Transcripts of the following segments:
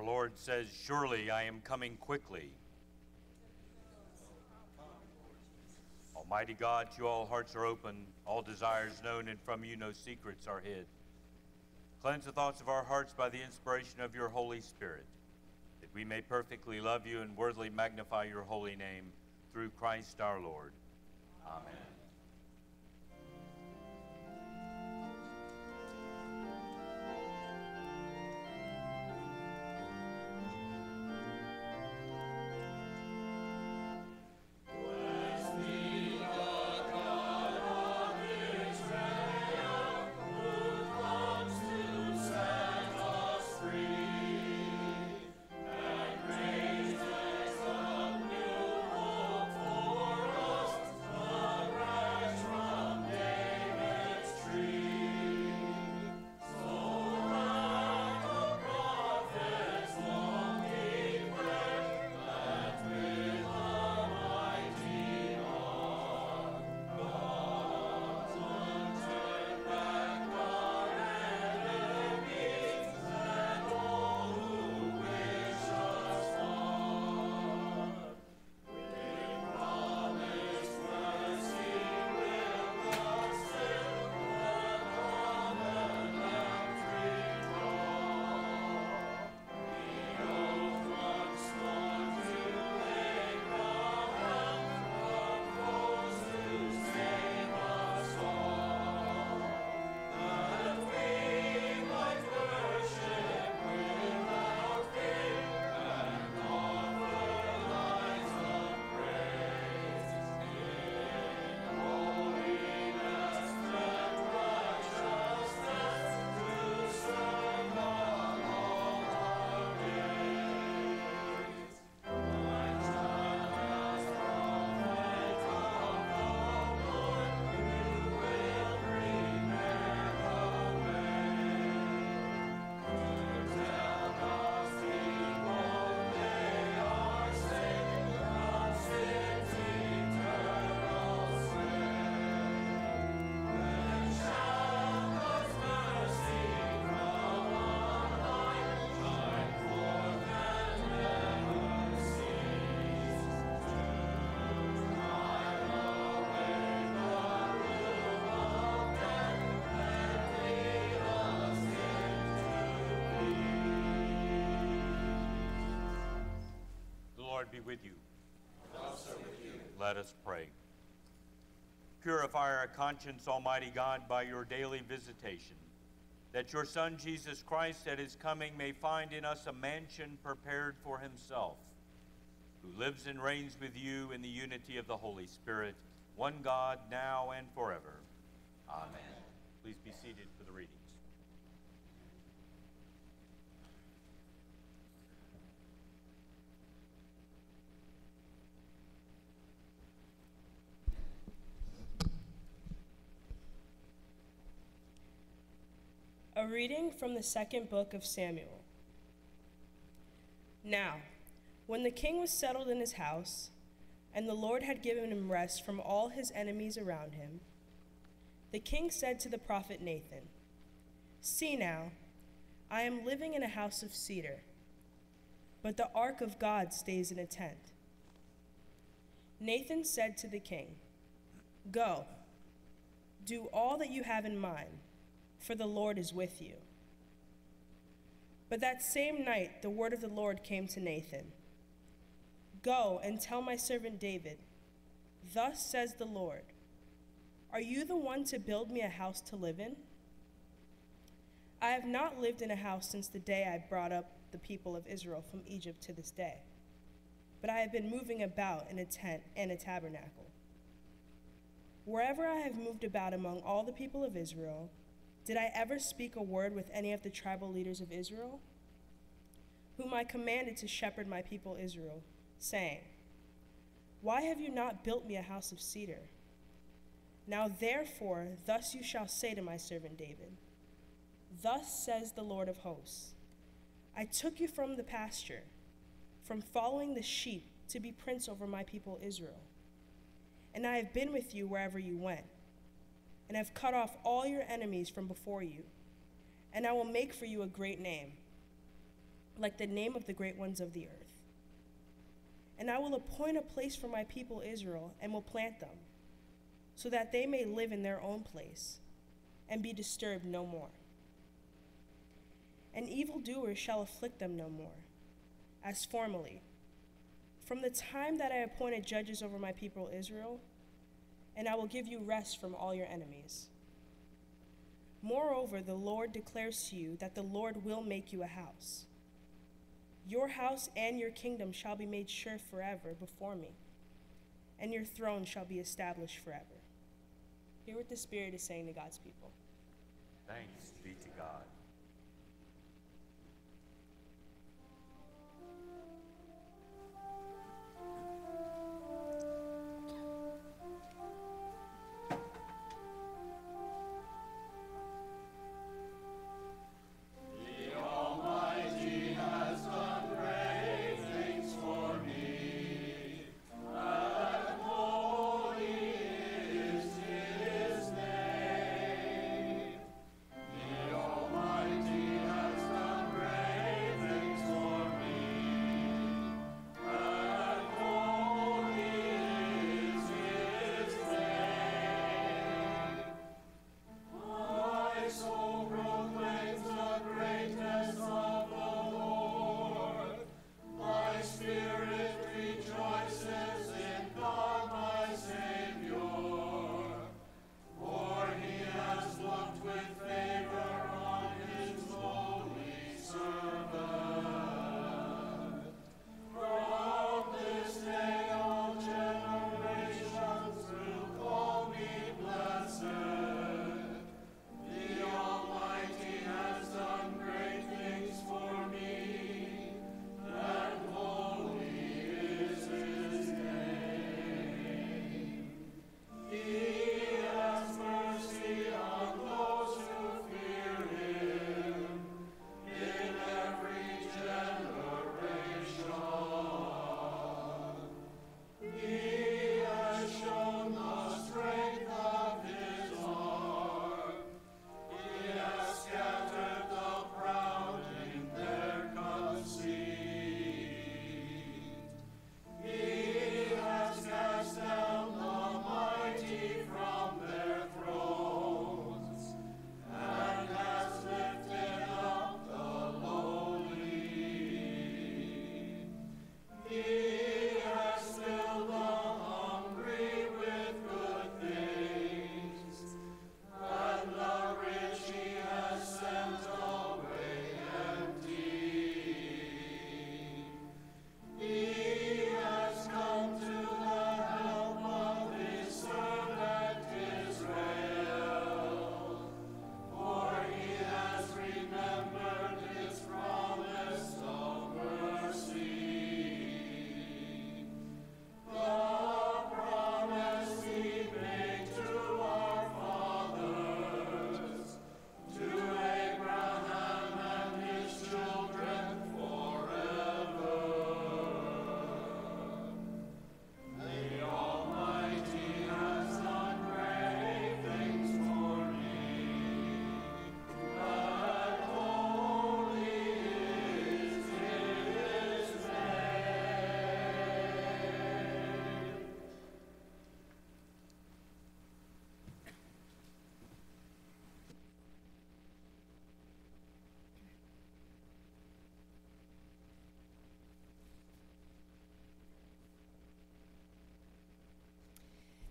Our Lord says, Surely I am coming quickly. Almighty God, to all hearts are open, all desires known, and from you no secrets are hid. Cleanse the thoughts of our hearts by the inspiration of your Holy Spirit, that we may perfectly love you and worthily magnify your holy name through Christ our Lord. Amen. The Lord be with you. Let us pray. Purify our conscience, Almighty God, by your daily visitation, that your Son, Jesus Christ, at his coming may find in us a mansion prepared for himself, who lives and reigns with you in the unity of the Holy Spirit, one God, now and forever. Amen. Please be seated for the readings. A reading from the second book of Samuel. Now, when the king was settled in his house, and the Lord had given him rest from all his enemies around him, the king said to the prophet Nathan, See now, I am living in a house of cedar, but the ark of God stays in a tent. Nathan said to the king, Go, do all that you have in mind for the Lord is with you. But that same night, the word of the Lord came to Nathan Go and tell my servant David, Thus says the Lord, Are you the one to build me a house to live in? I have not lived in a house since the day I brought up the people of Israel from Egypt to this day, but I have been moving about in a tent and a tabernacle. Wherever I have moved about among all the people of Israel, did I ever speak a word with any of the tribal leaders of Israel? Whom I commanded to shepherd my people Israel, saying, Why have you not built me a house of cedar? Now therefore, thus you shall say to my servant David, Thus says the Lord of hosts I took you from the pasture, from following the sheep, to be prince over my people Israel. And I have been with you wherever you went and have cut off all your enemies from before you, and I will make for you a great name. like the name of the great ones of the earth. And I will appoint a place for my people Israel and will plant them, so that they may live in their own place and be disturbed no more. And evildoers shall afflict them no more, as formerly, from the time that I appointed judges over my people Israel, and I will give you rest from all your enemies. Moreover, the Lord declares to you that the Lord will make you a house. Your house and your kingdom shall be made sure forever before me, and your throne shall be established forever. Hear what the Spirit is saying to God's people. Thanks be to God.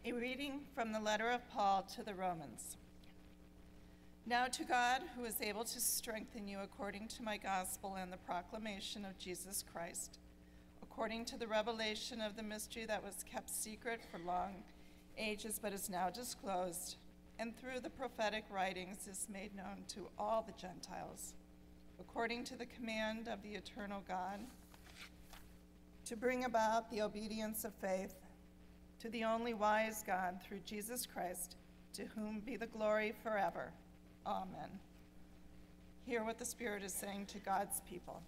A reading from the letter of Paul to the Romans. Now to God, who is able to strengthen you according to my gospel and the proclamation of Jesus Christ, according to the revelation of the mystery that was kept secret for long ages but is now disclosed, and through the prophetic writings is made known to all the Gentiles, according to the command of the eternal God, to bring about the obedience of faith to the only wise God through Jesus Christ, to whom be the glory forever. Amen. Hear what the Spirit is saying to God's people.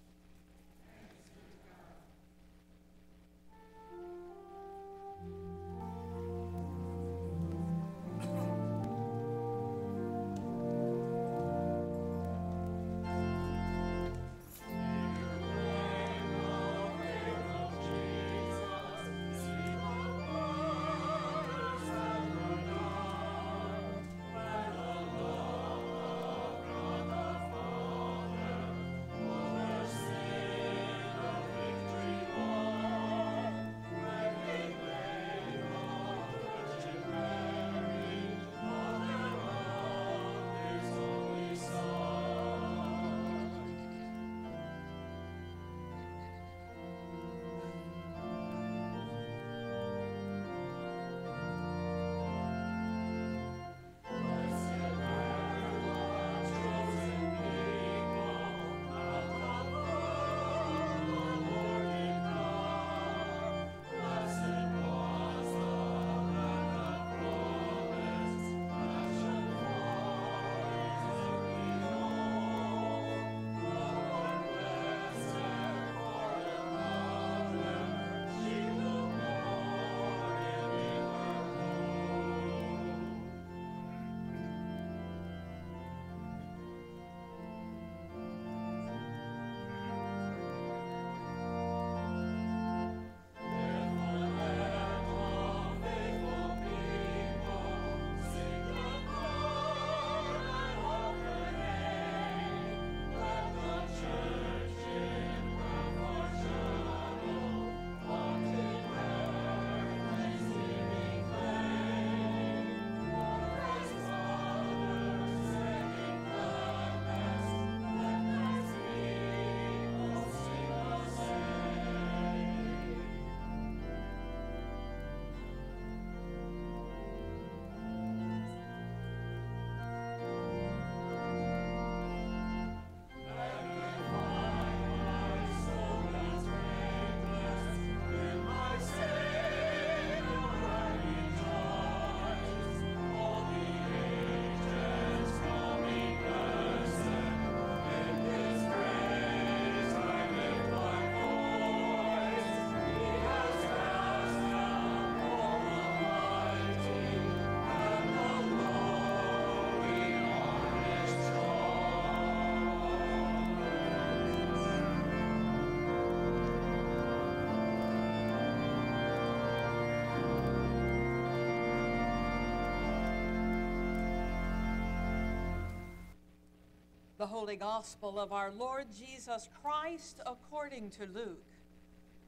The Holy Gospel of our Lord Jesus Christ according to Luke.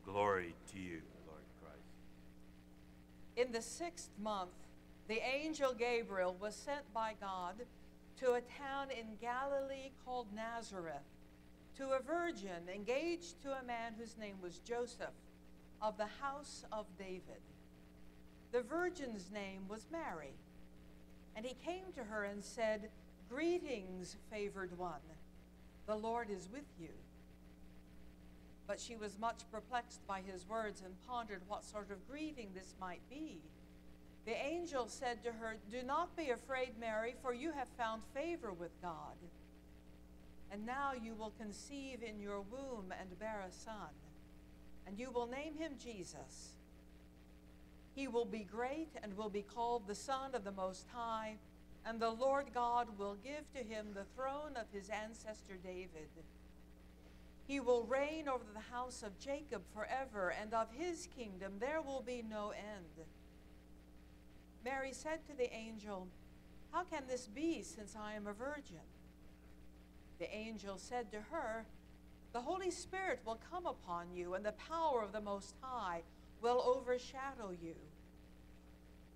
Glory to you, Lord Christ. In the sixth month, the angel Gabriel was sent by God to a town in Galilee called Nazareth to a virgin engaged to a man whose name was Joseph of the house of David. The virgin's name was Mary. And he came to her and said, Greetings, favored one. The Lord is with you. But she was much perplexed by his words and pondered what sort of greeting this might be. The angel said to her, Do not be afraid, Mary, for you have found favor with God. And now you will conceive in your womb and bear a son, and you will name him Jesus. He will be great and will be called the Son of the Most High, and the Lord God will give to him the throne of his ancestor David. He will reign over the house of Jacob forever, and of his kingdom there will be no end. Mary said to the angel, How can this be, since I am a virgin? The angel said to her, The Holy Spirit will come upon you, and the power of the Most High will overshadow you.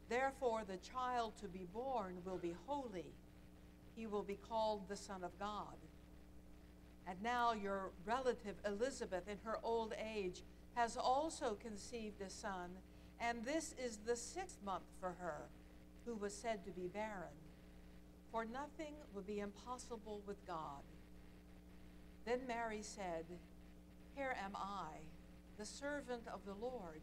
Therefore, the child to be born will be holy. He will be called the Son of God. And now your relative Elizabeth, in her old age, has also conceived a son and this is the sixth month for her, who was said to be barren. For nothing would be impossible with God. Then Mary said, Here am I, the servant of the Lord.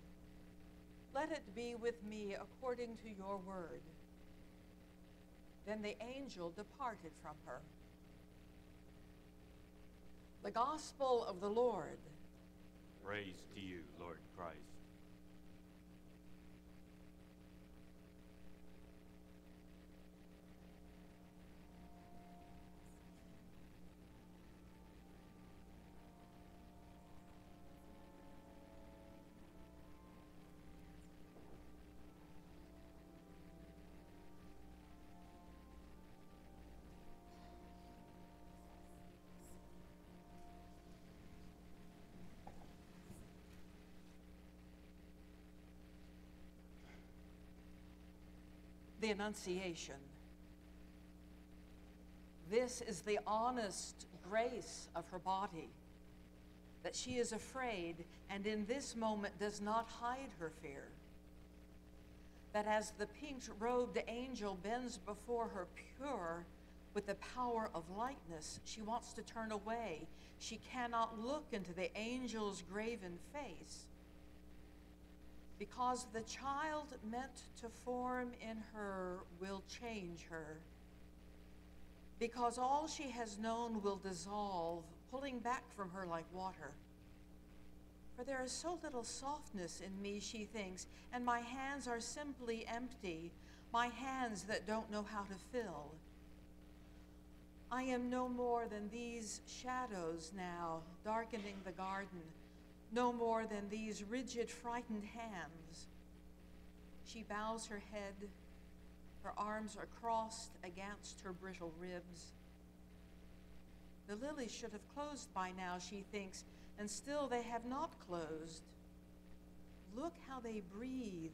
Let it be with me according to your word. Then the angel departed from her. The Gospel of the Lord. Praise to you, Lord Christ. The Annunciation. This is the honest grace of her body, that she is afraid and in this moment does not hide her fear. That as the pink robed angel bends before her pure with the power of lightness, she wants to turn away. She cannot look into the angel's graven face because the child meant to form in her will change her. Because all she has known will dissolve, pulling back from her like water. For there is so little softness in me, she thinks, and my hands are simply empty, my hands that don't know how to fill. I am no more than these shadows now, darkening the garden no more than these rigid, frightened hands. She bows her head, her arms are crossed against her brittle ribs. The lilies should have closed by now, she thinks, and still they have not closed. Look how they breathe,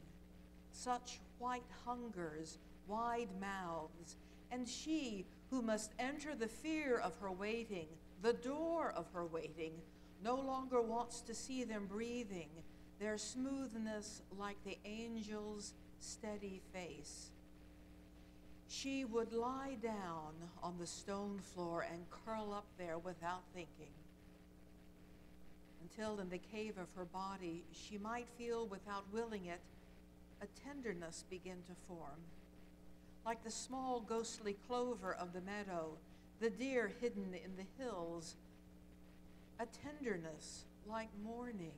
such white hungers, wide mouths, and she who must enter the fear of her waiting, the door of her waiting, no longer wants to see them breathing, their smoothness like the angel's steady face. She would lie down on the stone floor and curl up there without thinking, until in the cave of her body she might feel, without willing it, a tenderness begin to form. Like the small ghostly clover of the meadow, the deer hidden in the hills, a tenderness like mourning.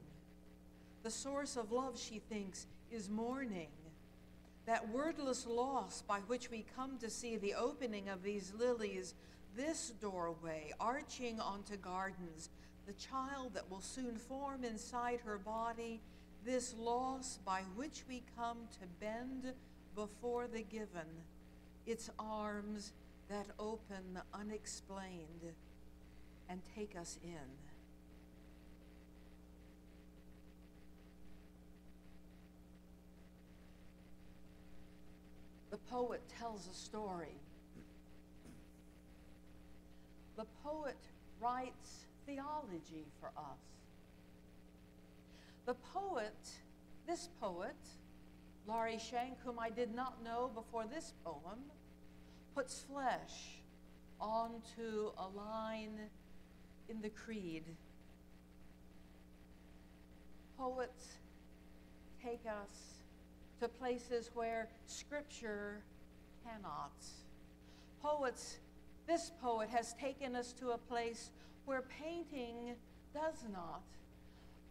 The source of love, she thinks, is mourning. That wordless loss by which we come to see the opening of these lilies, this doorway arching onto gardens, the child that will soon form inside her body, this loss by which we come to bend before the given, its arms that open unexplained and take us in. The poet tells a story. The poet writes theology for us. The poet, this poet, Laurie Sheck, whom I did not know before this poem, puts flesh onto a line in the creed. Poets take us to places where scripture cannot. Poets, this poet has taken us to a place where painting does not.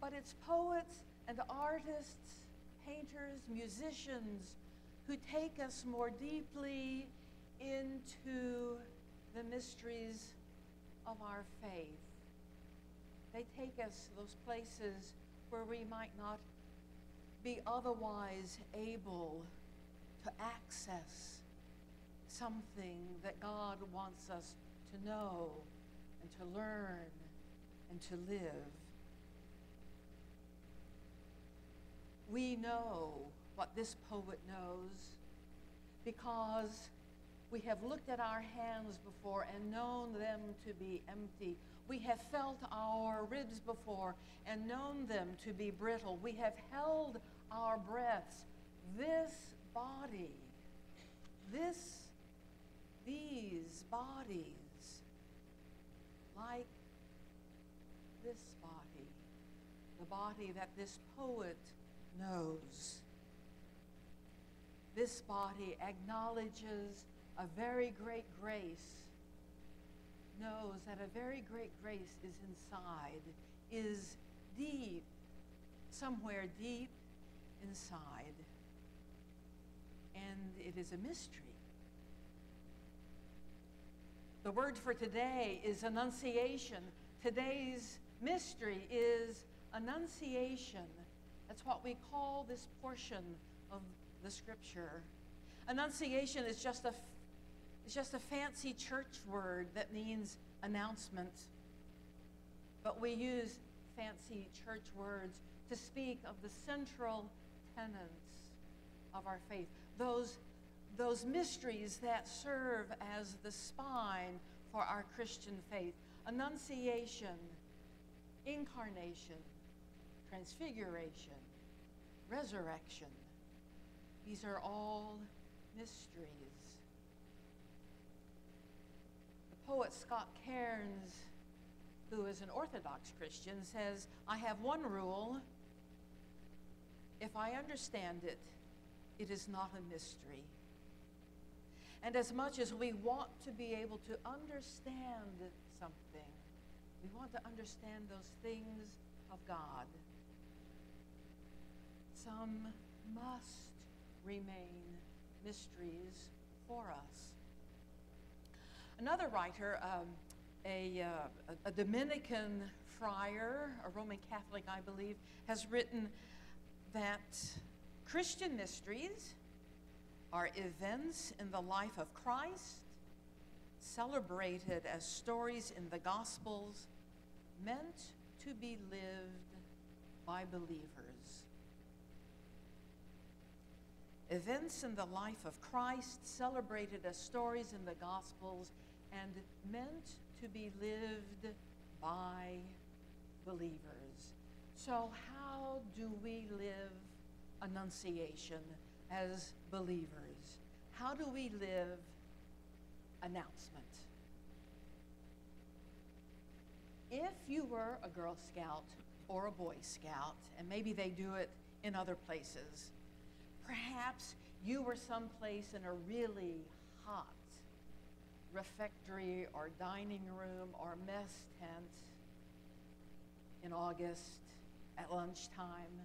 But it's poets and artists, painters, musicians who take us more deeply into the mysteries of our faith. They take us to those places where we might not be otherwise able to access something that God wants us to know and to learn and to live. We know what this poet knows because we have looked at our hands before and known them to be empty. We have felt our ribs before and known them to be brittle. We have held our breaths. This body, this, these bodies, like this body, the body that this poet knows. This body acknowledges a very great grace, knows that a very great grace is inside, is deep, somewhere deep inside. And it is a mystery. The word for today is annunciation. Today's mystery is annunciation. That's what we call this portion of the scripture. Annunciation is just a it's just a fancy church word that means announcement. But we use fancy church words to speak of the central tenets of our faith, those, those mysteries that serve as the spine for our Christian faith Annunciation, Incarnation, Transfiguration, Resurrection. These are all mysteries. The poet Scott Cairns, who is an Orthodox Christian, says, I have one rule if I understand it, it is not a mystery. And as much as we want to be able to understand something, we want to understand those things of God, some must remain mysteries for us. Another writer, um, a, uh, a Dominican friar, a Roman Catholic, I believe, has written that Christian mysteries are events in the life of Christ, celebrated as stories in the Gospels, meant to be lived by believers. Events in the life of Christ, celebrated as stories in the Gospels, and meant to be lived by believers. So, how do we live Annunciation as believers? How do we live announcement? If you were a Girl Scout or a Boy Scout, and maybe they do it in other places, perhaps you were someplace in a really hot refectory or dining room or mess tent in August at lunchtime,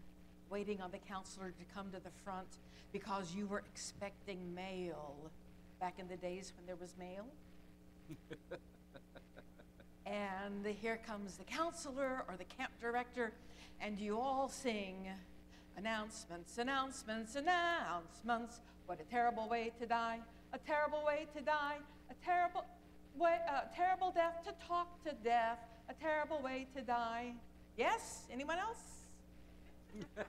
waiting on the counselor to come to the front because you were expecting mail back in the days when there was mail. and here comes the counselor or the camp director, and you all sing announcements, announcements, announcements. What a terrible way to die, a terrible way to die. a terrible way, a terrible death to talk to death, a terrible way to die. Yes? Anyone else?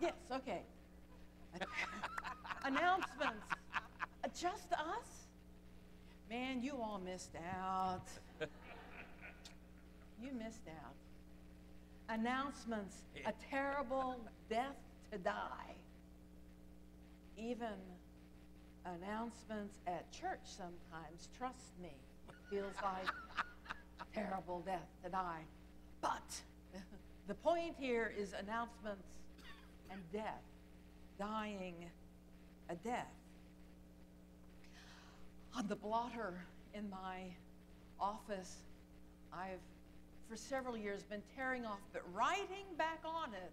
yes, okay. Announcements. Uh, Just us? Man, you all missed out. You missed out. Announcements. A terrible death to die. Even announcements at church sometimes, trust me, feels like a terrible death to die. But the point here is announcements and death, dying a death. On the blotter in my office, I've for several years been tearing off but writing back on it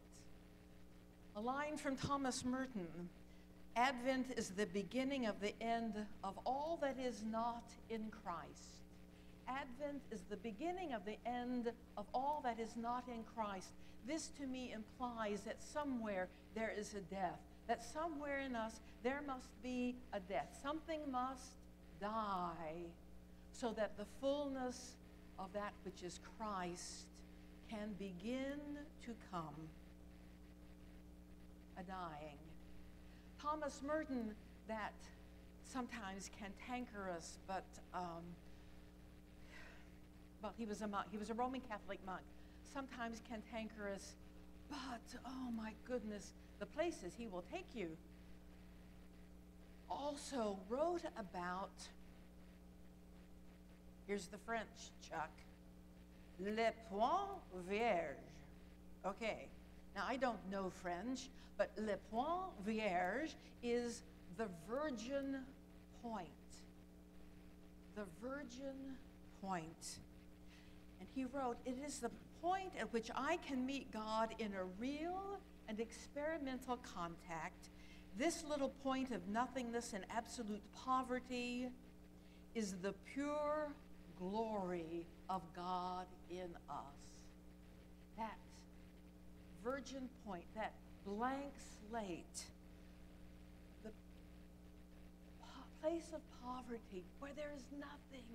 a line from Thomas Merton Advent is the beginning of the end of all that is not in Christ. Advent is the beginning of the end of all that is not in Christ. This to me implies that somewhere there is a death, that somewhere in us there must be a death. Something must die so that the fullness of that which is Christ can begin to come. A dying. Thomas Merton, that sometimes cantankerous, but um, well, he was a monk. He was a Roman Catholic monk. Sometimes cantankerous, but oh my goodness, the places he will take you. Also wrote about. Here's the French, Chuck. Le point vierge. Okay. Now I don't know French, but le point vierge is the virgin point. The virgin point. He wrote, It is the point at which I can meet God in a real and experimental contact. This little point of nothingness and absolute poverty is the pure glory of God in us. That virgin point, that blank slate, the place of poverty where there is nothing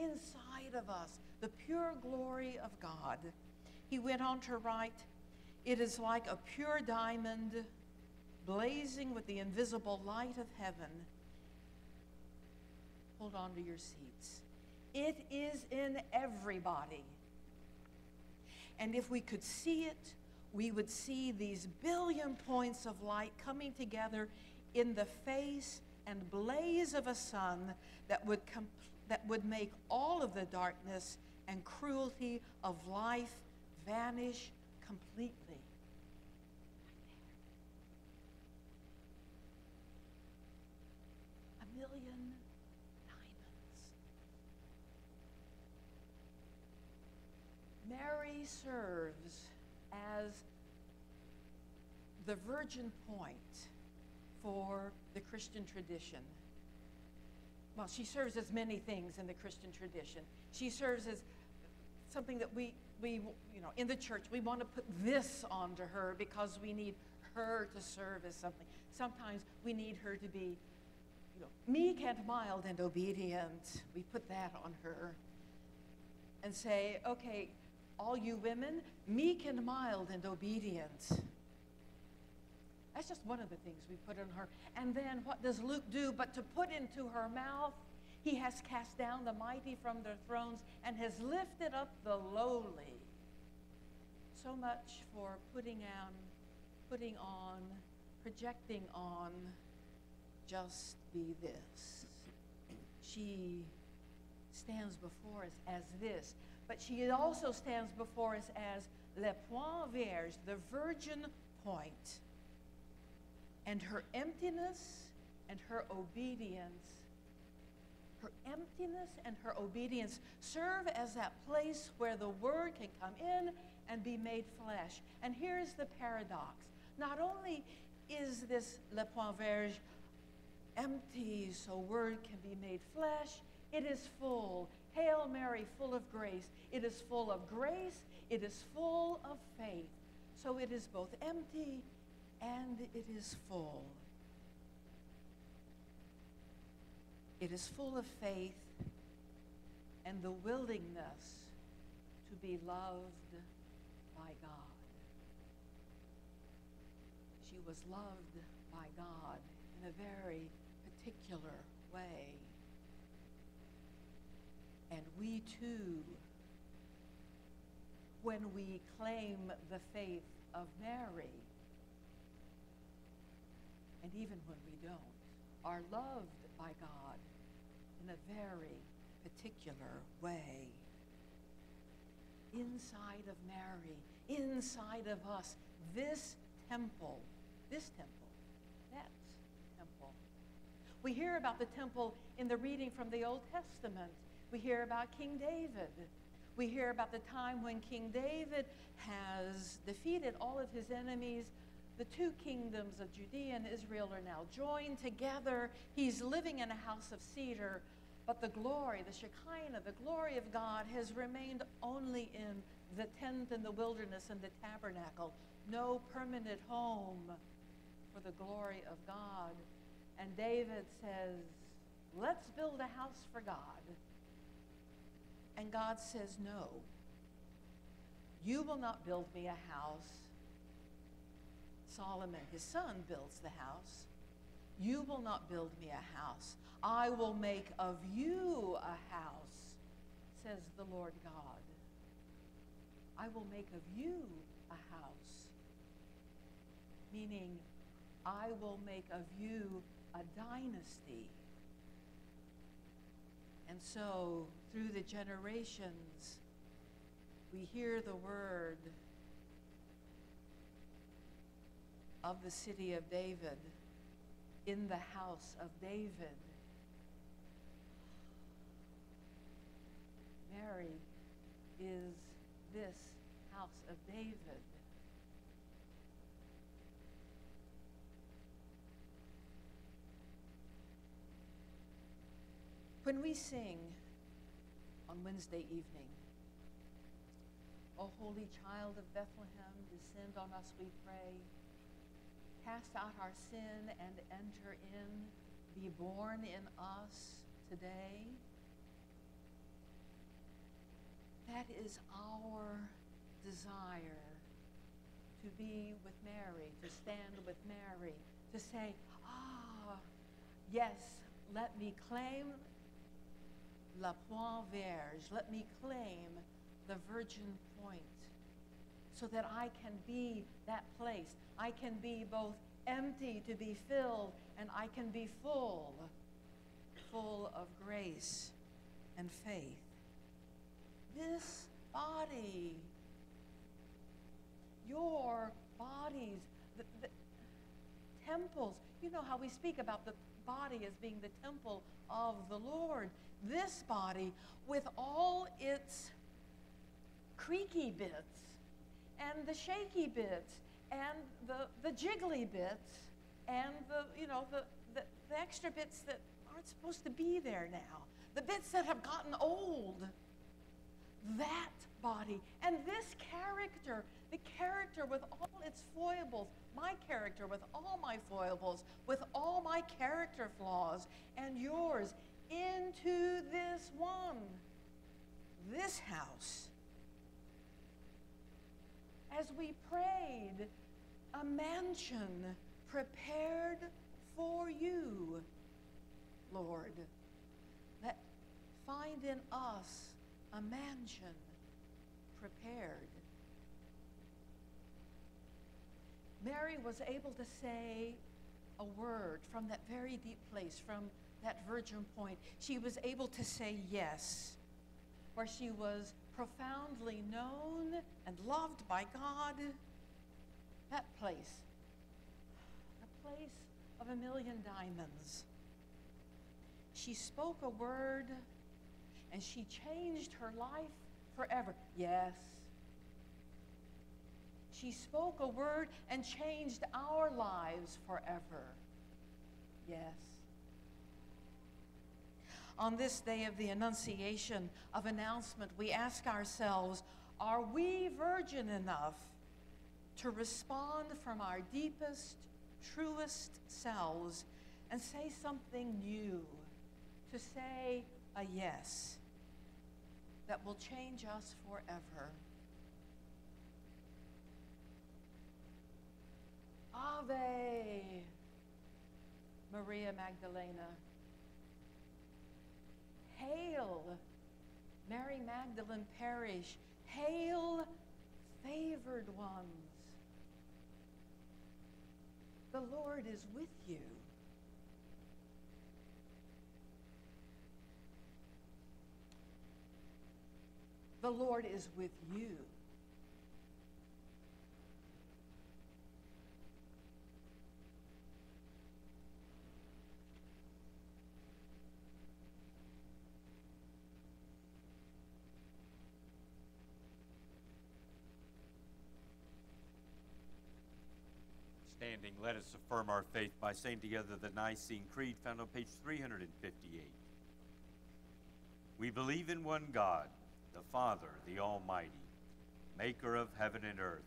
inside of us, the pure glory of God. He went on to write, It is like a pure diamond blazing with the invisible light of heaven. Hold on to your seats. It is in everybody. And if we could see it, we would see these billion points of light coming together in the face and blaze of a sun that would, com- that would make all of the darkness and cruelty of life vanish completely. A million diamonds. Mary serves as the virgin point for the Christian tradition. Well, she serves as many things in the Christian tradition. She serves as something that we, we you know, in the church, we want to put this onto her because we need her to serve as something. Sometimes we need her to be, you know, meek and mild and obedient. We put that on her and say, okay, all you women, meek and mild and obedient. That's just one of the things we put on her. And then what does Luke do but to put into her mouth? He has cast down the mighty from their thrones and has lifted up the lowly. So much for putting on, putting on, projecting on, just be this. She stands before us as this, but she also stands before us as le point vierge, the virgin point. And her emptiness and her obedience, her emptiness and her obedience serve as that place where the word can come in and be made flesh. And here's the paradox. Not only is this le point vierge empty so word can be made flesh, it is full. Hail Mary, full of grace. It is full of grace, it is full of faith. So it is both empty and it is full. It is full of faith and the willingness to be loved by God. She was loved by God in a very particular way. And we too, when we claim the faith of Mary, and even when we don't, are loved by God in a very particular way. Inside of Mary, inside of us, this temple, this temple, that temple. We hear about the temple in the reading from the Old Testament. We hear about King David. We hear about the time when King David has defeated all of his enemies. The two kingdoms of Judea and Israel are now joined together. He's living in a house of cedar, but the glory, the Shekinah, the glory of God has remained only in the tent in the wilderness and the tabernacle. No permanent home for the glory of God. And David says, Let's build a house for God. And God says, No. You will not build me a house. Solomon, his son, builds the house. You will not build me a house. I will make of you a house, says the Lord God. I will make of you a house. Meaning, I will make of you a dynasty. And so, through the generations, we hear the word of the city of David in the house of David. Mary is this house of David. When we sing on Wednesday evening, O holy child of Bethlehem, descend on us, we pray. Cast out our sin and enter in. Be born in us today. That is our desire to be with Mary, to stand with Mary, to say, Ah, yes, let me claim la point vierge, let me claim the virgin point so that I can be that place. I can be both empty to be filled and I can be full, full of grace and faith. This body, your bodies, the, the temples, you know how we speak about the body as being the temple of the Lord. This body, with all its creaky bits and the shaky bits and the, the jiggly bits and the, you know, the, the, the extra bits that aren't supposed to be there now, the bits that have gotten old. That body. And this character, the character with all its foibles, my character with all my foibles, with all my character flaws, and yours into this one, this house as we prayed, a mansion prepared for you, Lord. Let find in us a mansion prepared. Mary was able to say a word from that very deep place, from that virgin point. She was able to say yes, where she was profoundly known and loved by God, that place, a place of a million diamonds. She spoke a word and she changed her life forever. Yes. She spoke a word and changed our lives forever. Yes on this day of the Annunciation, of announcement, we ask ourselves are we virgin enough to respond from our deepest, truest selves and say something new, to say a yes? that will change us forever. Ave Maria Magdalena. Hail Mary Magdalene Parish. Hail favored ones. The Lord is with you. The Lord is with you. Standing, let us affirm our faith by saying together the Nicene Creed found on page 358. We believe in one God, the Father, the Almighty, maker of heaven and earth,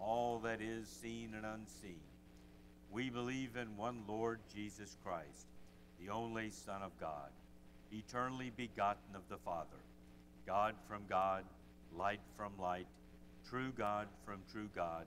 all that is seen and unseen. We believe in one Lord Jesus Christ, the only Son of God, eternally begotten of the Father, God from God, light from light, true God from true God,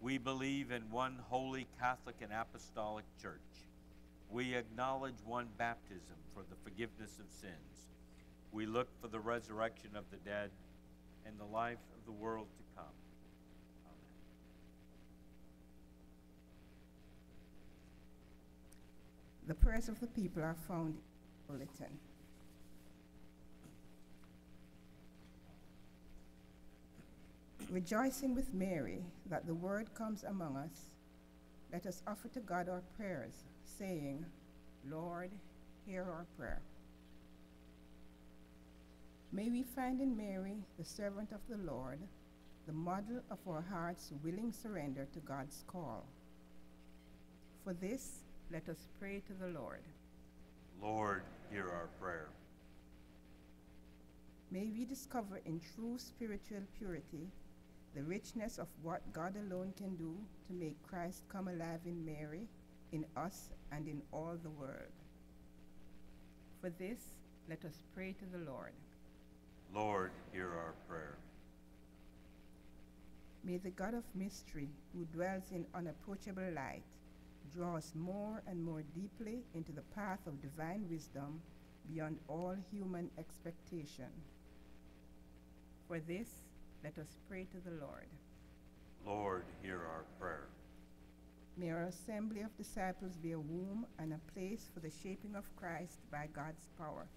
We believe in one holy Catholic and Apostolic Church. We acknowledge one baptism for the forgiveness of sins. We look for the resurrection of the dead and the life of the world to come. Amen. The prayers of the people are found in the bulletin. Rejoicing with Mary that the word comes among us, let us offer to God our prayers, saying, Lord, hear our prayer. May we find in Mary, the servant of the Lord, the model of our heart's willing surrender to God's call. For this, let us pray to the Lord. Lord, hear our prayer. May we discover in true spiritual purity the richness of what God alone can do to make Christ come alive in Mary, in us, and in all the world. For this, let us pray to the Lord. Lord, hear our prayer. May the God of mystery, who dwells in unapproachable light, draw us more and more deeply into the path of divine wisdom beyond all human expectation. For this, let us pray to the Lord. Lord, hear our prayer. May our assembly of disciples be a womb and a place for the shaping of Christ by God's power,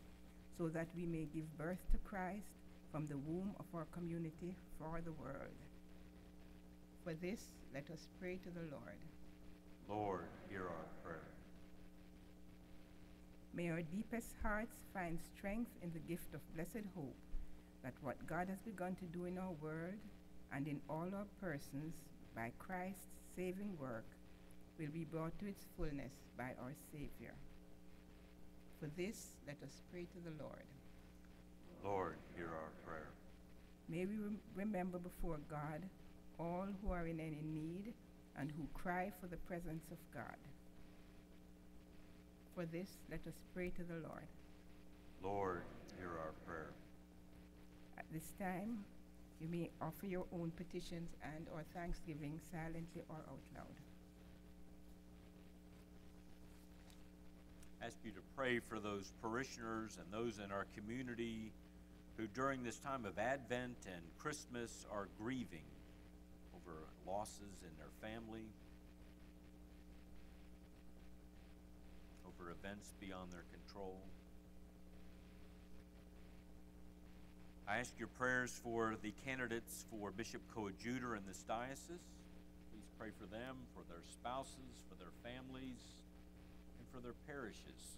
so that we may give birth to Christ from the womb of our community for the world. For this, let us pray to the Lord. Lord, hear our prayer. May our deepest hearts find strength in the gift of blessed hope that what God has begun to do in our world and in all our persons by Christ's saving work will be brought to its fullness by our Savior. For this, let us pray to the Lord. Lord, hear our prayer. May we rem- remember before God all who are in any need and who cry for the presence of God. For this, let us pray to the Lord. Lord, hear our prayer. This time, you may offer your own petitions and or thanksgiving silently or out loud. Ask you to pray for those parishioners and those in our community who during this time of Advent and Christmas are grieving over losses in their family, over events beyond their control. I ask your prayers for the candidates for Bishop Coadjutor in this diocese. Please pray for them, for their spouses, for their families, and for their parishes.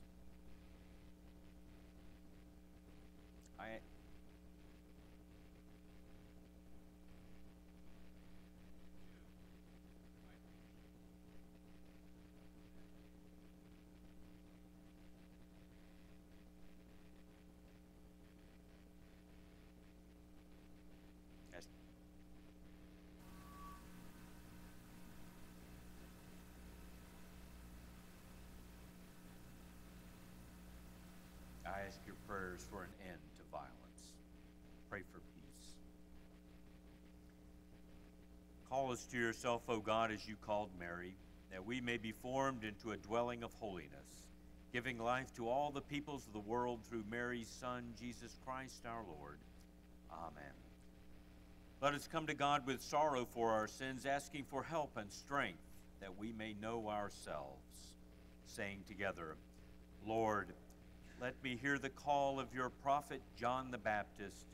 I your prayers for an end to violence. Pray for peace. Call us to yourself, O God, as you called Mary, that we may be formed into a dwelling of holiness, giving life to all the peoples of the world through Mary's Son, Jesus Christ our Lord. Amen. Let us come to God with sorrow for our sins, asking for help and strength that we may know ourselves, saying together, Lord, let me hear the call of your prophet John the Baptist,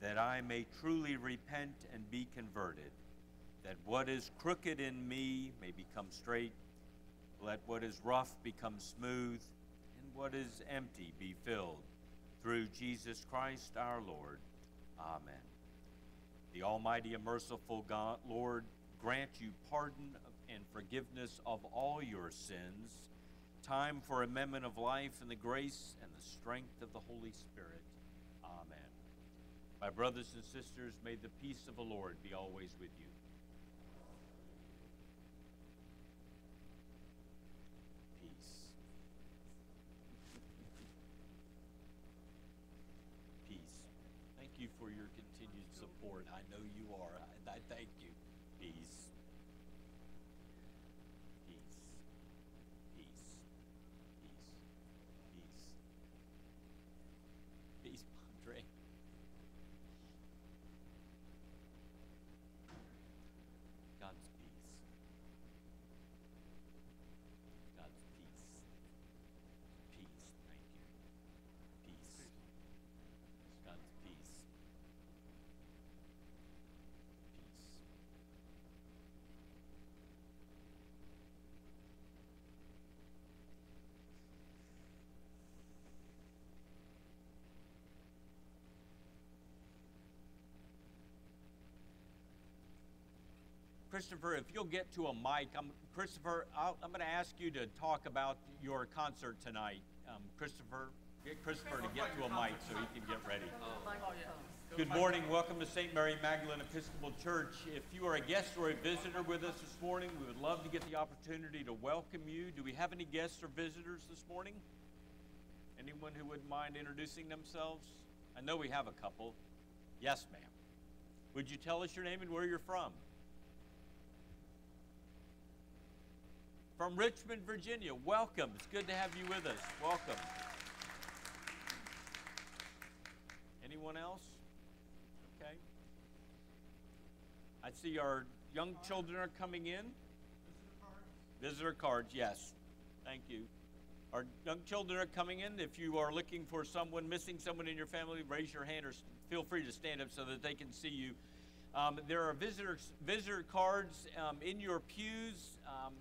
that I may truly repent and be converted, that what is crooked in me may become straight, let what is rough become smooth, and what is empty be filled, through Jesus Christ our Lord. Amen. The Almighty and merciful God, Lord, grant you pardon and forgiveness of all your sins, time for amendment of life, and the grace and the strength of the Holy Spirit. Amen. My brothers and sisters, may the peace of the Lord be always with you. Peace. Peace. Thank you for your continued support. I know you are. I, I thank you. Peace. Peace. Peace. Peace. Peace. Peace, Padre. God's peace. God's peace. Peace. Thank you. Peace. God's peace. Peace. Christopher, if you'll get to a mic, Christopher, I'll, I'm going to ask you to talk about your concert tonight. Um, Christopher, get Christopher to get to a mic so he can get ready. Good morning. Welcome to St. Mary Magdalene Episcopal Church. If you are a guest or a visitor with us this morning, we would love to get the opportunity to welcome you. Do we have any guests or visitors this morning? Anyone who wouldn't mind introducing themselves? I know we have a couple. Yes, ma'am. Would you tell us your name and where you're from? From Richmond, Virginia. Welcome. It's good to have you with us. Welcome. Anyone else? Okay. I see our young children are coming in. Visitor cards, yes. Thank you. Our young children are coming in. If you are looking for someone, missing someone in your family, raise your hand or feel free to stand up so that they can see you. Um, there are visitors, visitor cards um, in your pews. Um,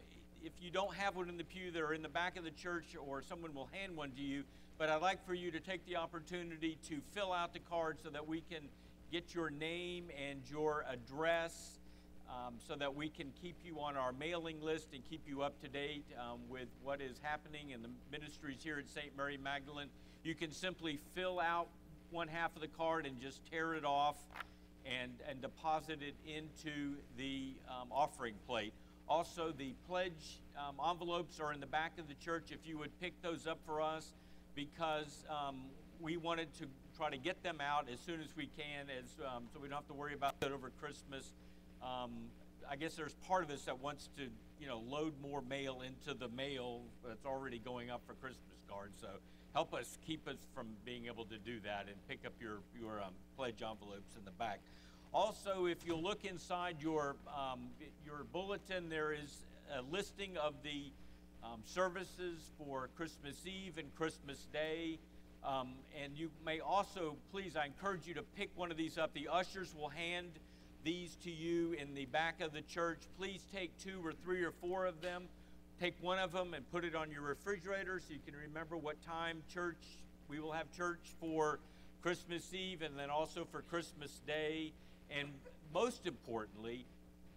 if you don't have one in the pew, they're in the back of the church or someone will hand one to you. But I'd like for you to take the opportunity to fill out the card so that we can get your name and your address um, so that we can keep you on our mailing list and keep you up to date um, with what is happening in the ministries here at St. Mary Magdalene. You can simply fill out one half of the card and just tear it off and, and deposit it into the um, offering plate. Also, the pledge um, envelopes are in the back of the church. If you would pick those up for us, because um, we wanted to try to get them out as soon as we can, as um, so we don't have to worry about that over Christmas. Um, I guess there's part of us that wants to, you know, load more mail into the mail that's already going up for Christmas cards. So help us keep us from being able to do that and pick up your your um, pledge envelopes in the back. Also, if you look inside your um, your bulletin, there is a listing of the um, services for Christmas Eve and Christmas Day. Um, and you may also, please, I encourage you to pick one of these up. The ushers will hand these to you in the back of the church. Please take two or three or four of them. Take one of them and put it on your refrigerator so you can remember what time church we will have church for Christmas Eve and then also for Christmas Day. And most importantly,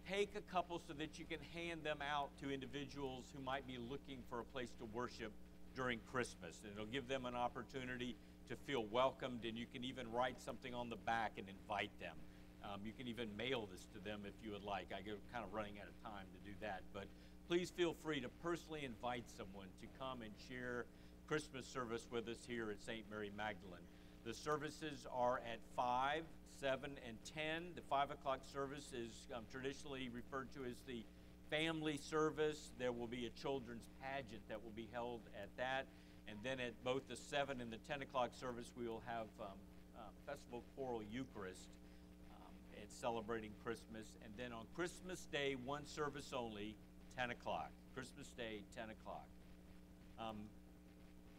take a couple so that you can hand them out to individuals who might be looking for a place to worship during Christmas. And it'll give them an opportunity to feel welcomed, and you can even write something on the back and invite them. Um, you can even mail this to them if you would like. I go kind of running out of time to do that, but please feel free to personally invite someone to come and share Christmas service with us here at St. Mary Magdalene. The services are at 5, 7, and 10. The 5 o'clock service is um, traditionally referred to as the family service. There will be a children's pageant that will be held at that. And then at both the 7 and the 10 o'clock service, we will have um, uh, Festival Choral Eucharist um, and celebrating Christmas. And then on Christmas Day, one service only, 10 o'clock. Christmas Day, 10 o'clock.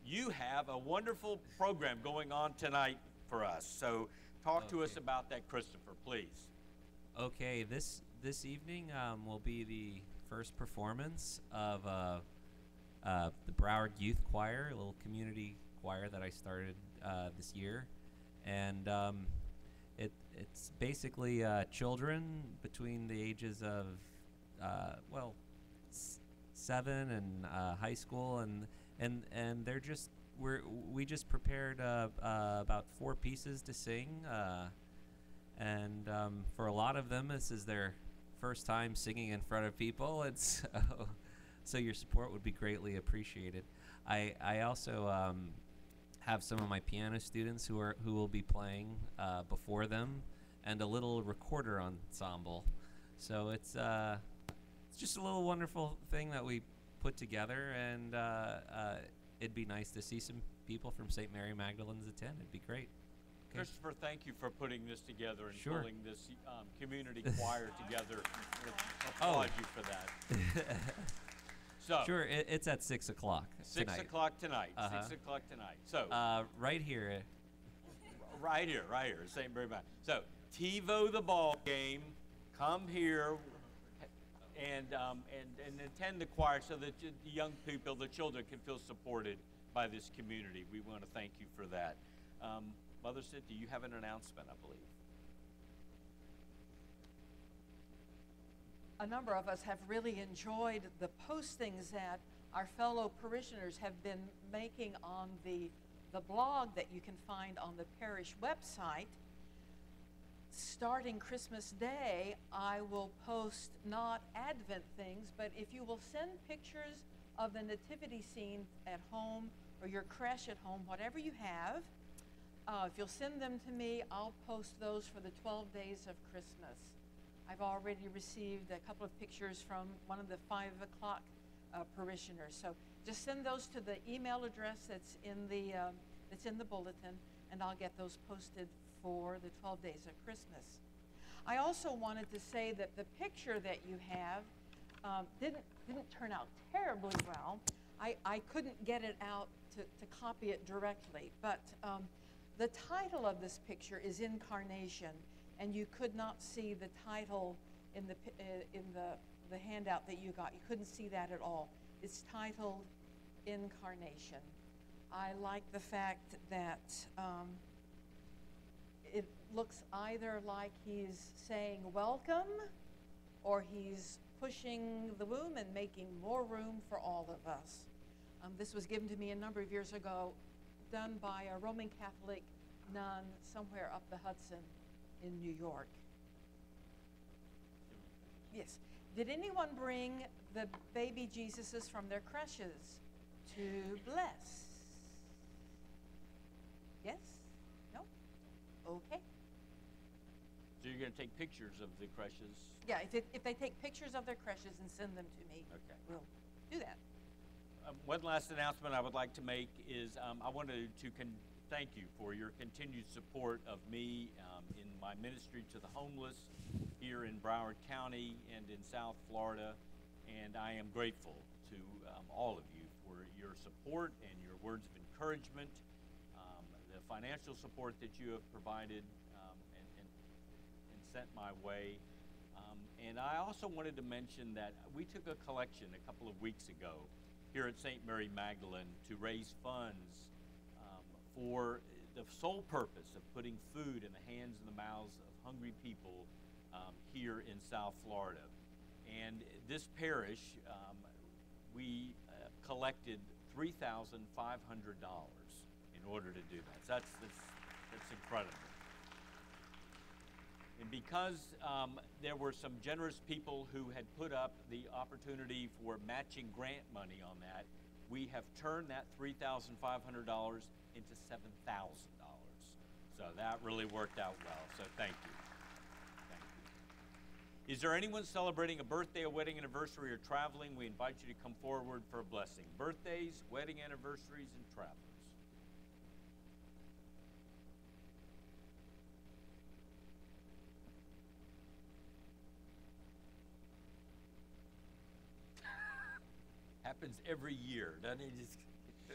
You have a wonderful program going on tonight for us. So talk to us about that, Christopher, please. Okay, this this evening um, will be the first performance of uh, uh, the Broward Youth Choir, a little community choir that I started uh, this year, and um, it it's basically uh, children between the ages of uh, well s- seven and uh, high school, and and and they're just we're we just prepared uh, uh, about four pieces to sing. Uh, and um, for a lot of them, this is their first time singing in front of people, and so, so your support would be greatly appreciated. I I also um, have some of my piano students who are who will be playing uh, before them, and a little recorder ensemble. So it's uh, it's just a little wonderful thing that we put together, and uh, uh, it'd be nice to see some people from St. Mary Magdalene's attend. It'd be great. Okay. Christopher, thank you for putting this together and Sure. pulling this um, community choir together. We Oh. applaud you for that. So, Sure, it, it's at six o'clock six tonight. o'clock tonight. Uh-huh. Six o'clock tonight. So, Uh, right here. right here, right here, St. Mary Magdalene. So, TiVo the ball game. Come here and um, and and attend the choir so that the young people, the children, can feel supported by this community. We want to thank you for that. Um, Mother do you have an announcement? I believe. a number of us have really enjoyed the postings that our fellow parishioners have been making on the, the blog that you can find on the parish website. Starting Christmas Day, I will post not Advent things, but if you will send pictures of the nativity scene at home or your creche at home, whatever you have, uh, if you'll send them to me, I'll post those for the 12 days of Christmas. I've already received a couple of pictures from one of the 5 o'clock uh, parishioners. So just send those to the email address that's in the, um, that's in the bulletin, and I'll get those posted for the 12 days of Christmas. I also wanted to say that the picture that you have um, didn't, didn't turn out terribly well. I, I couldn't get it out to, to copy it directly, but um, the title of this picture is Incarnation, and you could not see the title in the, uh, in the, the handout that you got. You couldn't see that at all. It's titled Incarnation. I like the fact that um, it looks either like he's saying welcome or he's pushing the womb and making more room for all of us. Um, this was given to me a number of years ago, done by a Roman Catholic nun somewhere up the Hudson in New York. Yes. Did anyone bring the baby Jesuses from their creches to bless? Yes? Okay. So you're going to take pictures of the creches. Yeah, if, it, if they take pictures of their creches and send them to me, Okay. we'll do that. um, one last announcement I would like to make is um, I wanted to con- thank you for your continued support of me um, in my ministry to the homeless here in Broward County and in South Florida. And I am grateful to um, all of you for your support and your words of encouragement, financial support that you have provided um, and, and, and sent my way. Um, and I also wanted to mention that we took a collection a couple of weeks ago here at St. Mary Magdalene to raise funds um, for the sole purpose of putting food in the hands and the mouths of hungry people um, here in South Florida. And this parish, um, we uh, collected $3,500 in order to do that. That's, that's, that's incredible. And because um, there were some generous people who had put up the opportunity for matching grant money on that, we have turned that $3,500 into $7,000. So that really worked out well. So thank you. Thank you. Is there anyone celebrating a birthday, a wedding anniversary, or traveling? We invite you to come forward for a blessing. Birthdays, wedding anniversaries, and travelers. Happens every year, doesn't it? Just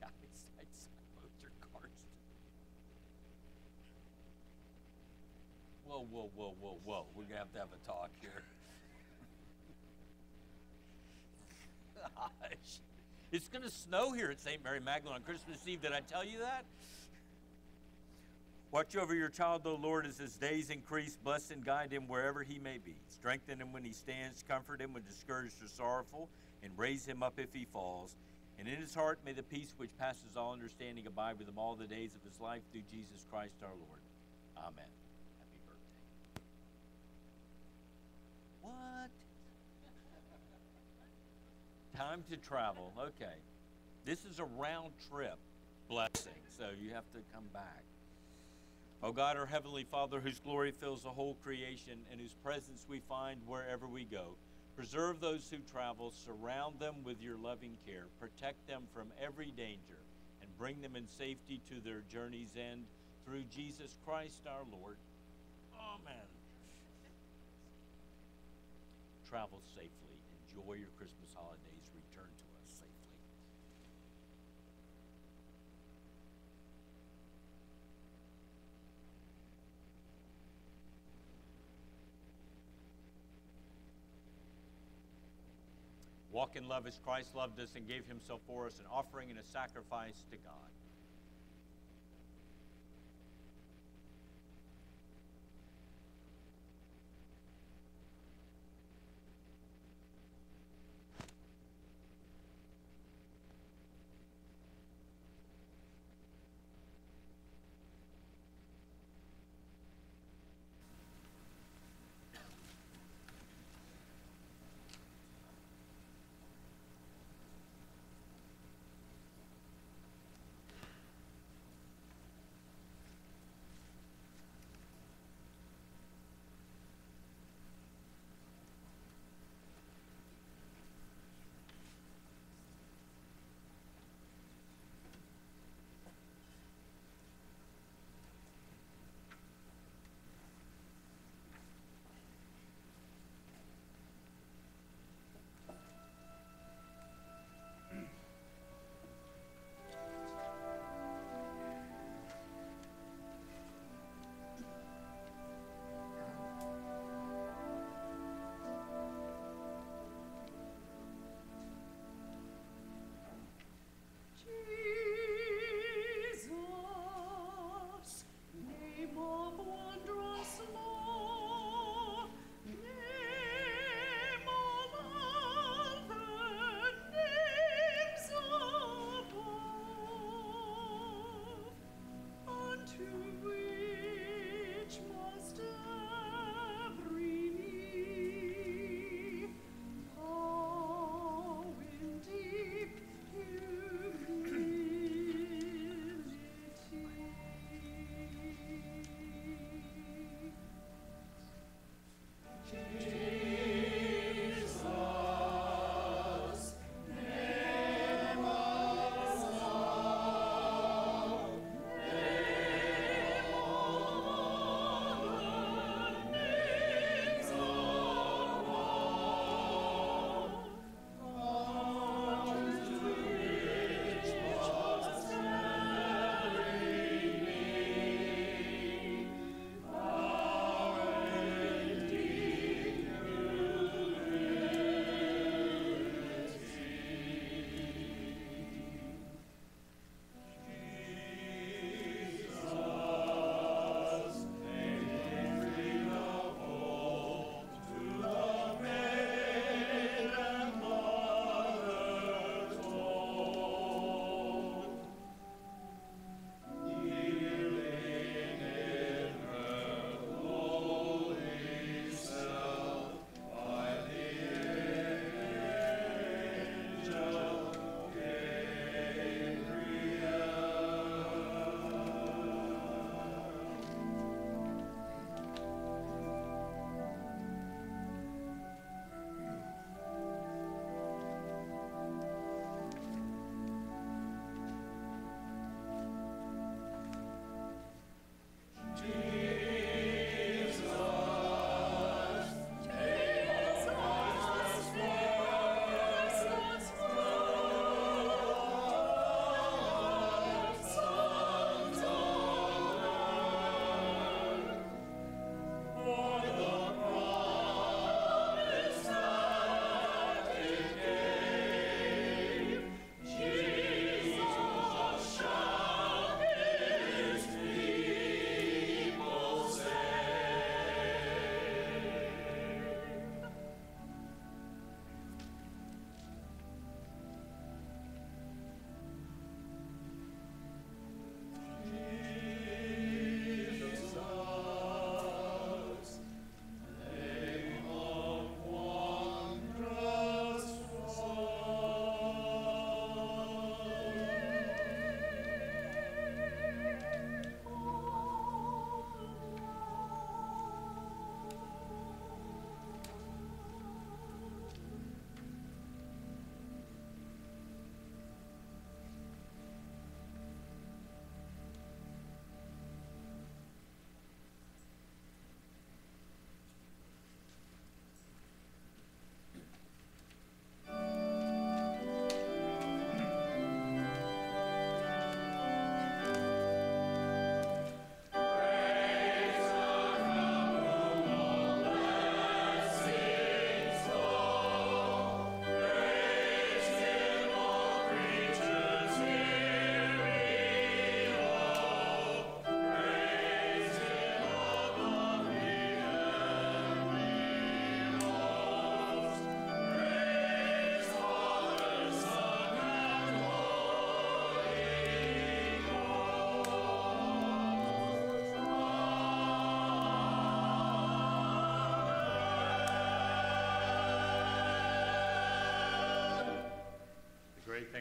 Guys, I suppose your cards. Whoa, whoa, whoa, whoa, whoa. We're gonna have to have a talk here. Gosh. It's gonna snow here at St. Mary Magdalene on Christmas Eve. Did I tell you that? Watch over your child, O Lord, as his days increase. Bless and guide him wherever he may be. Strengthen him when he stands. Comfort him when discouraged or sorrowful. And raise him up if he falls. And in his heart may the peace which passes all understanding abide with him all the days of his life through Jesus Christ our Lord. Amen. Happy birthday. What? Time to travel. Okay. This is a round trip blessing, so you have to come back. O God, our Heavenly Father, whose glory fills the whole creation and whose presence we find wherever we go, preserve those who travel, surround them with your loving care, protect them from every danger, and bring them in safety to their journey's end through Jesus Christ our Lord. Amen. Travel safely. Enjoy your Christmas holidays. Return to us safely. Walk in love as Christ loved us and gave himself for us, an offering and a sacrifice to God.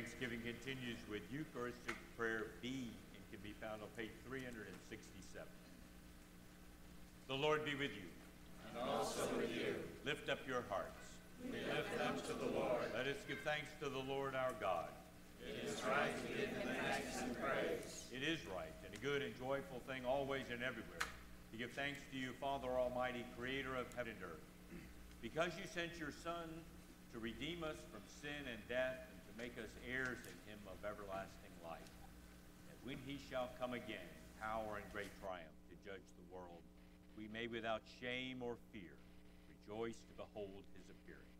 Thanksgiving continues with Eucharistic prayer B and can be found on page 367. The Lord be with you. And also with you. Lift up your hearts. We lift them to the Lord. Let us give thanks to the Lord our God. It is right to give him thanks and praise. It is right and a good and joyful thing always and everywhere to give thanks to you, Father Almighty, creator of heaven and earth, because you sent your Son to redeem us from sin and death make us heirs in him of everlasting life. And when he shall come again in power and great triumph to judge the world, we may without shame or fear rejoice to behold his appearing.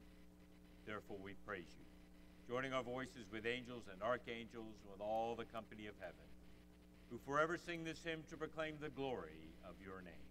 Therefore we praise you, joining our voices with angels and archangels and with all the company of heaven, who forever sing this hymn to proclaim the glory of your name.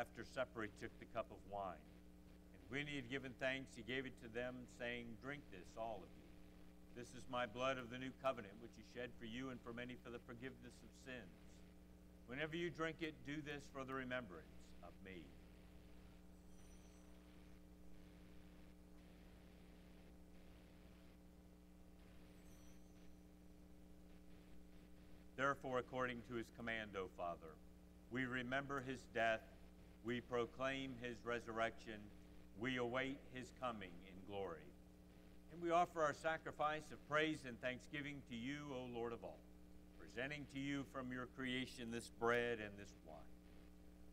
After supper, he took the cup of wine. And when he had given thanks, he gave it to them, saying, Drink this, all of you. This is my blood of the new covenant, which is shed for you and for many for the forgiveness of sins. Whenever you drink it, do this for the remembrance of me. Therefore, according to his command, O Father, we remember his death we proclaim his resurrection. We await his coming in glory. And we offer our sacrifice of praise and thanksgiving to you, O Lord of all, presenting to you from your creation this bread and this wine.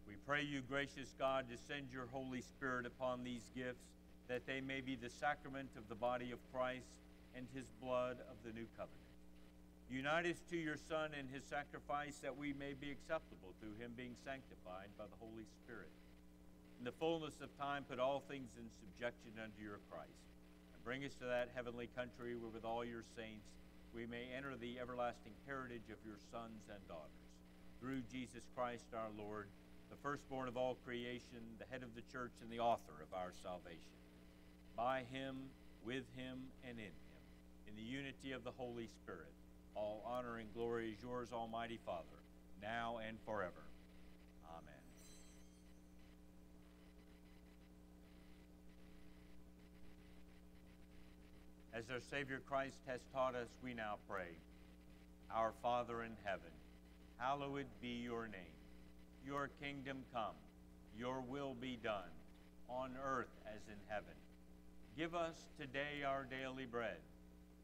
We pray you, gracious God, to send your Holy Spirit upon these gifts, that they may be the sacrament of the body of Christ and his blood of the new covenant. Unite us to your Son and his sacrifice that we may be acceptable through him being sanctified by the Holy Spirit. In the fullness of time, put all things in subjection unto your Christ, and bring us to that heavenly country where with all your saints we may enter the everlasting heritage of your sons and daughters. Through Jesus Christ our Lord, the firstborn of all creation, the head of the church and the author of our salvation. By him, with him, and in him, in the unity of the Holy Spirit, all honor and glory is yours, Almighty Father, now and forever. Amen. As our Savior Christ has taught us, we now pray. Our Father in heaven, hallowed be your name. Your kingdom come, your will be done, on earth as in heaven. Give us today our daily bread.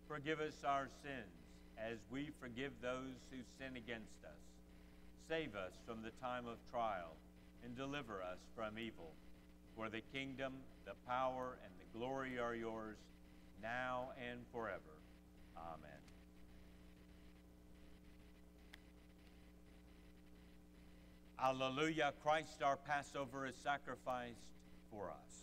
Forgive us our sins as we forgive those who sin against us. Save us from the time of trial and deliver us from evil. For the kingdom, the power, and the glory are yours, now and forever. Amen. Alleluia, Christ our Passover is sacrificed for us.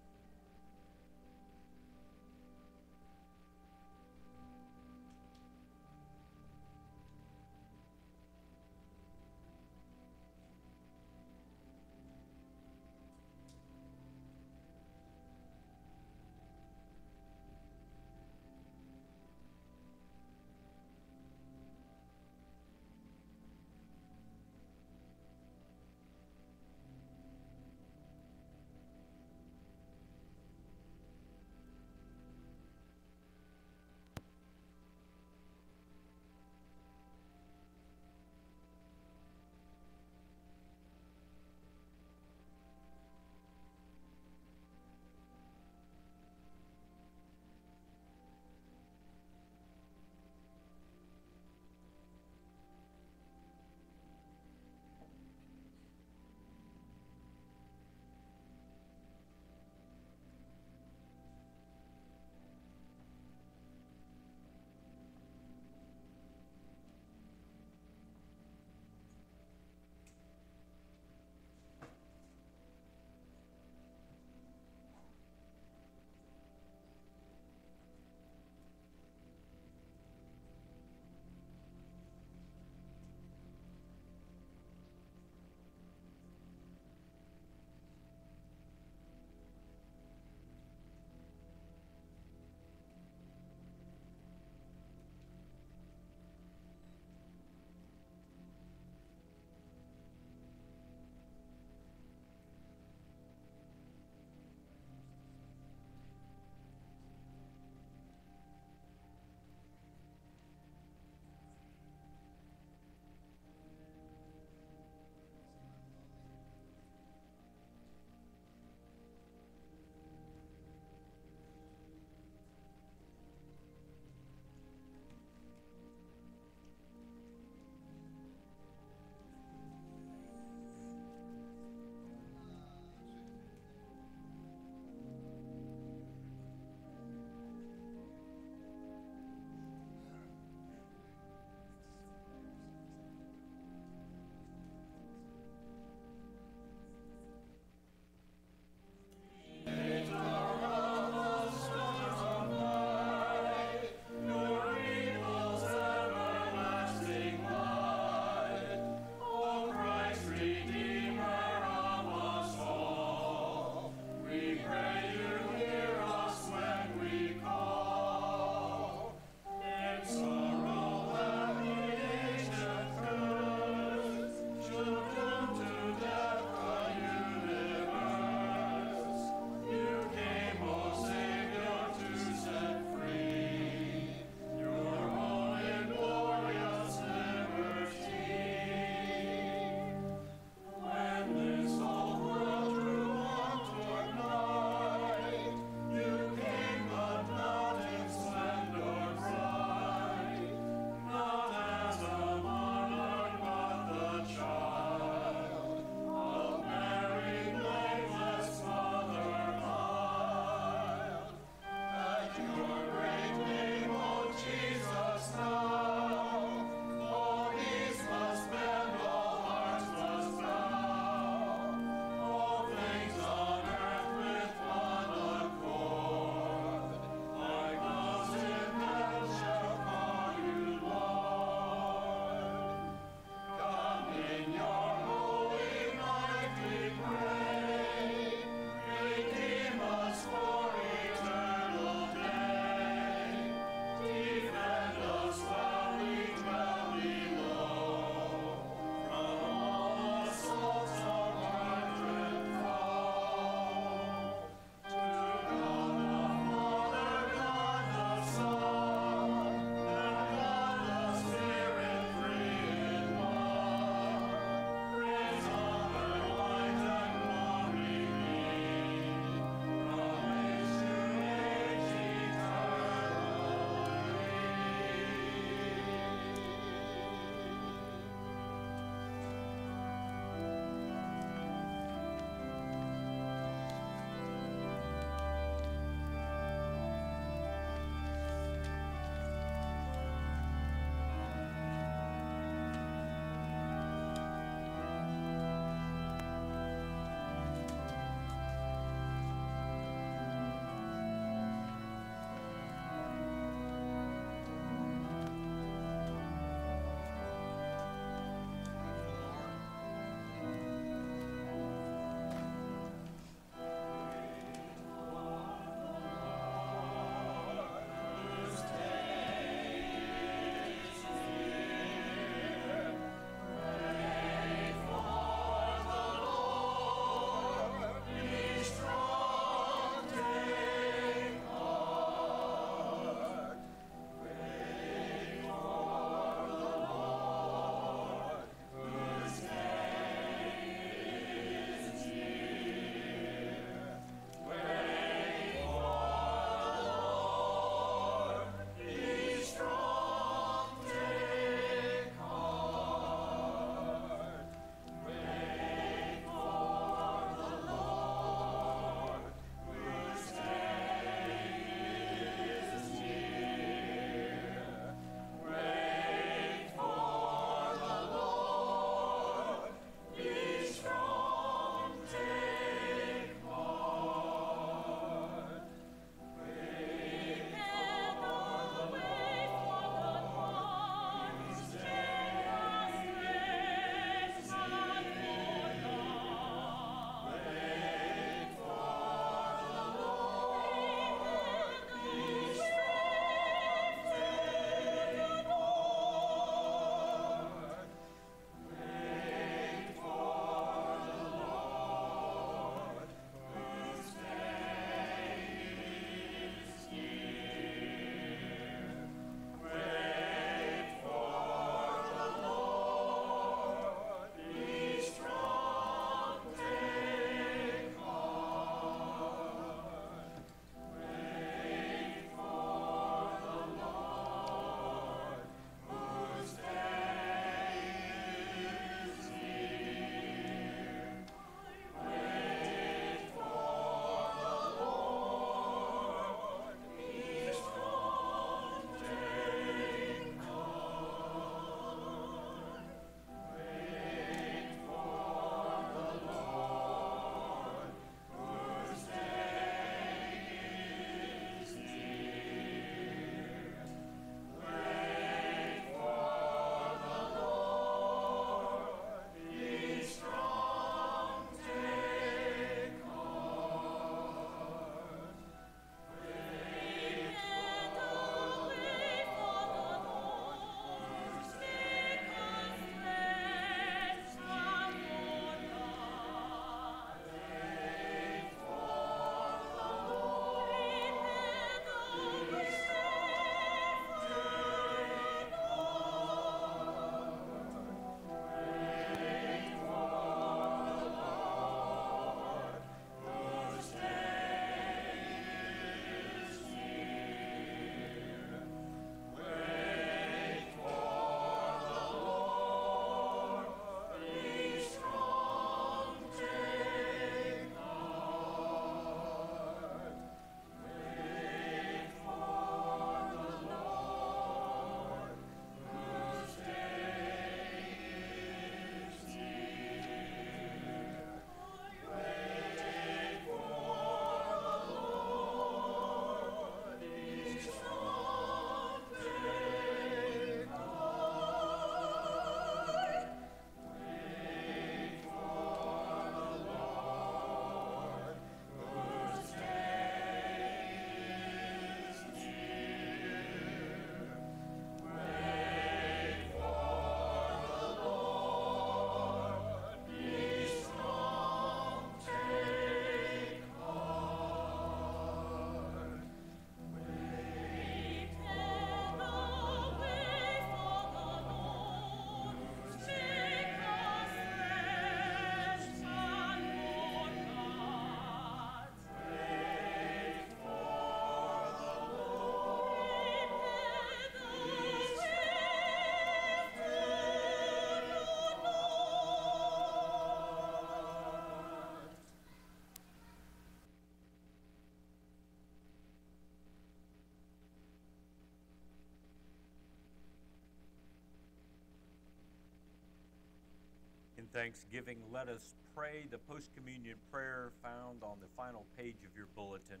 thanksgiving, let us pray the post communion prayer found on the final page of your bulletin,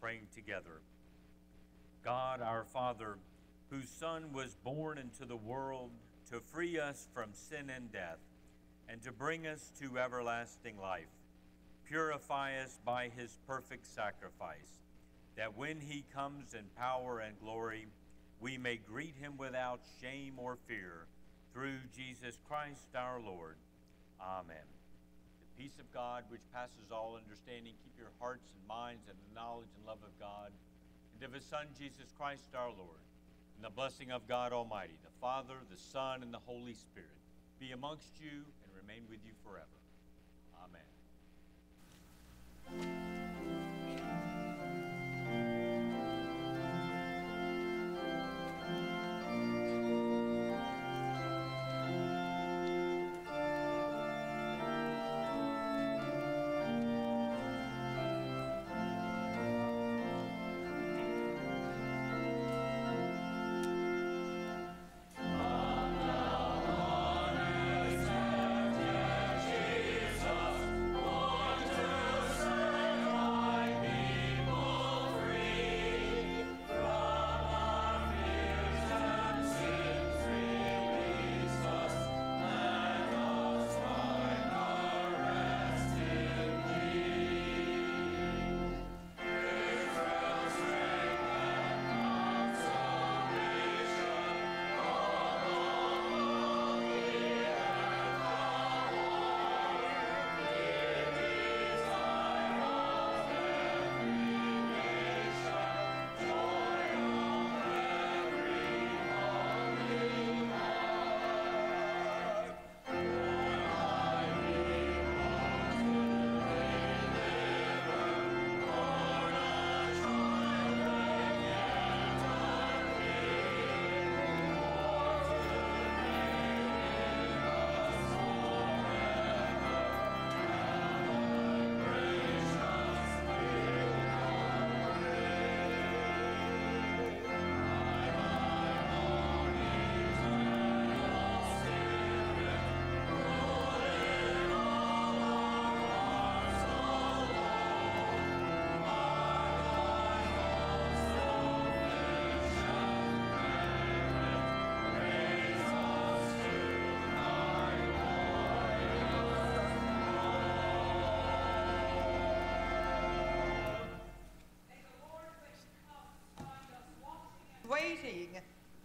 praying together. God our Father, whose Son was born into the world to free us from sin and death, and to bring us to everlasting life, purify us by his perfect sacrifice, that when he comes in power and glory, we may greet him without shame or fear, through Jesus Christ our Lord. Amen. The peace of God, which passes all understanding, keep your hearts and minds in the knowledge and love of God and of his Son, Jesus Christ our Lord. And the blessing of God Almighty, the Father, the Son, and the Holy Spirit be amongst you and remain with you forever. Amen.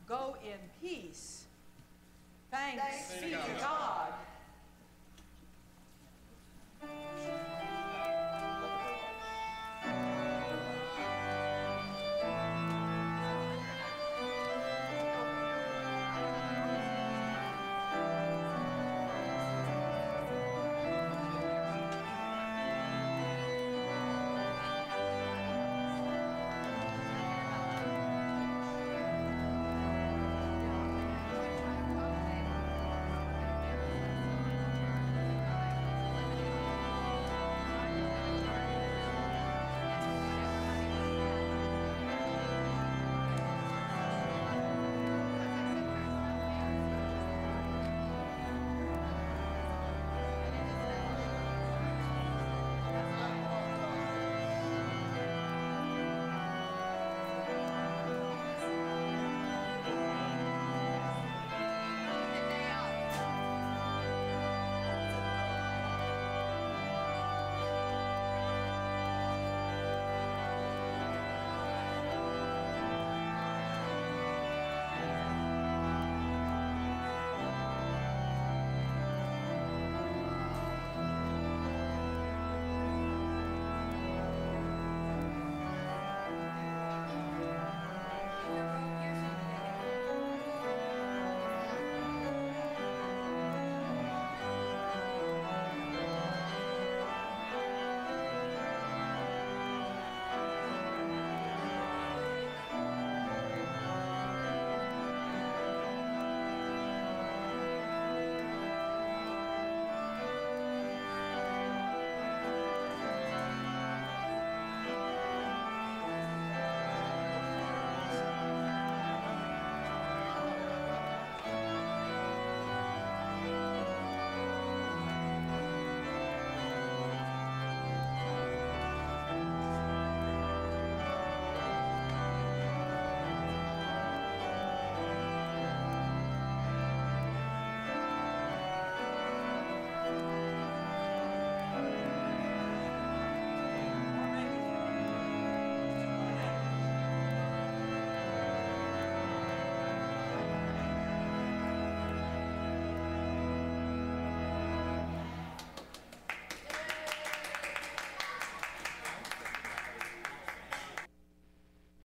Go in